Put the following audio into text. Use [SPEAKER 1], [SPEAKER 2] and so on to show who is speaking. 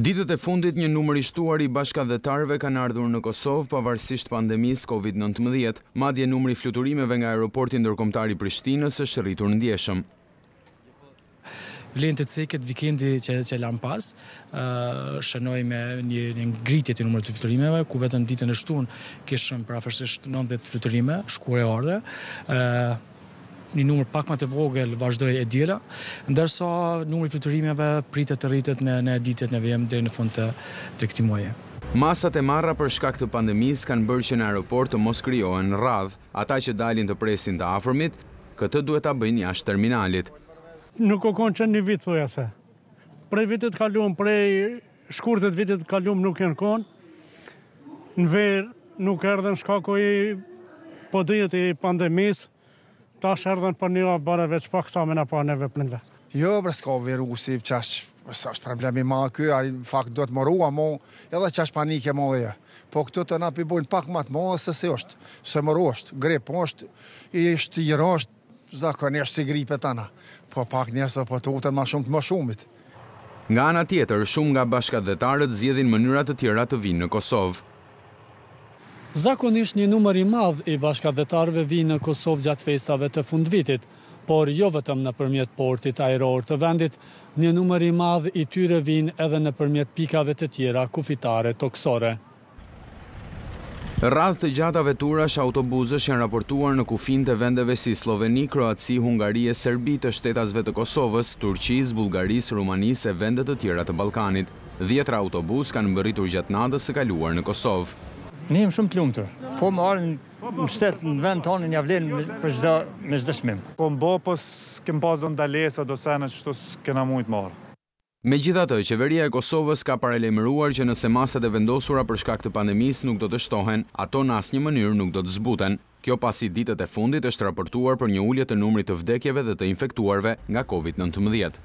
[SPEAKER 1] Ditët e fundit një numër i shtuar i bashkatdhetarëve kanë ardhur në Kosovë pavarësisht pandemisë Covid nëntëmbëdhjetë. Madje numri i fluturimeve nga Aeroporti Ndërkombëtar i Prishtinës është rritur ndjeshëm.
[SPEAKER 2] Vlen të ceket vikendi që lamë pas, shënoi një ngritje të numrit të fluturimeve, ku vetëm ditën e shtunë kishëm përafërsisht nëntëdhjetë fluturime shkuar e ardhur. një numër pak ma të vogël vazhdoi e diela, ndërsa numri i fluturimeve pritet të rritet në në ditët në vijim deri në fund të të këtij muaji.
[SPEAKER 1] Masat e marra për shkak të pandemisë kanë bërë që në aeroport të mos krijohen radhë. Ata që dalin të presin të afërmit, këtë duhet ta bëjnë jashtë terminalit.
[SPEAKER 3] Nuk kanë qenë qe një vit thuajse. Prej vitit të kalum, prej. shkurtit vitit të kalum nuk kanë kon, në verë nuk erdhen shkaku i po dhjetë i pandemis, tash erdhen për një abare veç pak sa me në pa neve për në vetë.
[SPEAKER 4] Jo, bre, s'ka verë u gusivë që është, së është problemi ma keq, a i në fakt do të më rua mo, edhe që është panikë e madhe jo. Po këtu të na e bojnë pak ma të madhe se si është, se më rua është, grip është, i është, i rështë. Zakonisht si gripet tana, po pak njerëzit po tuten ma shumë të moshumit.
[SPEAKER 1] Nga ana tjetër, shumë nga bashkatdhetarët zgjedhin mënyra të tjera të vijnë në Kosovë.
[SPEAKER 5] Zakonisht një numër i madh i bashkatdhetarëve vijnë në Kosovë gjatë festave të fundvitit, por jo vetëm nëpërmjet portit ajror të vendit, një numër i madh i tyre vijnë edhe nëpërmjet pikave të tjera kufitare tokësore.
[SPEAKER 1] Radhë të gjata veturash, autobuzësh janë raportuar në kufij të vendeve si Slloveni, Kroaci, Hungari e Serbi të shtetasve të Kosovës, Turqisë, Bullgarisë, Rumanisë e vende të tjera të Ballkanit. Dhjetëra autobusë kanë mbërritur gjatë natës së kaluar në Kosovë.
[SPEAKER 6] Ne jemi shumë të lumtur. Po me ardh në shtet në vend tonë ia vlen për çdo me çdo çmim.
[SPEAKER 7] Po mbo po ç'kem pas do ndalesa do sene qështu s'kena mujt
[SPEAKER 1] me ardh. Megjithatë, Qeveria e Kosovës ka paralajmëruar që nëse masat e vendosura për shkak të pandemisë nuk do të shtohen, ato në asnjë mënyrë nuk do të zbuten. Kjo pasi ditët e fundit është raportuar për një ulje të numrit të vdekjeve dhe të infektuarve nga Covid nëntëmbëdhjetë.